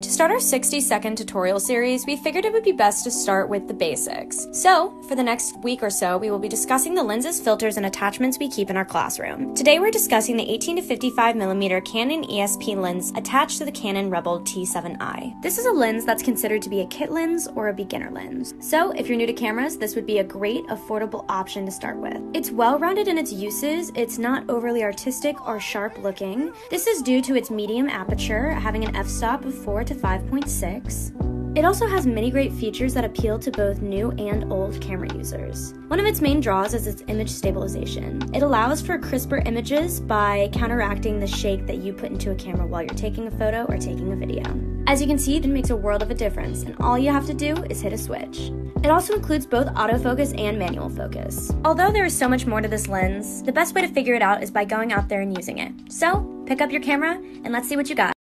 To start our 60 second tutorial series, we figured it would be best to start with the basics. So, for the next week or so, we will be discussing the lenses, filters, and attachments we keep in our classroom. Today we're discussing the 18 to 55mm Canon EF-S lens attached to the Canon Rebel T7i. This is a lens that's considered to be a kit lens or a beginner lens. So, if you're new to cameras, this would be a great, affordable option to start with. It's well-rounded in its uses, it's not overly artistic or sharp looking. This is due to its medium aperture, having an f-stop of 4 to 5.6. It also has many great features that appeal to both new and old camera users. One of its main draws is its image stabilization. It allows for crisper images by counteracting the shake that you put into a camera while you're taking a photo or taking a video. As you can see, it makes a world of a difference, and all you have to do is hit a switch. It also includes both autofocus and manual focus. Although there is so much more to this lens, the best way to figure it out is by going out there and using it. So, pick up your camera and let's see what you got.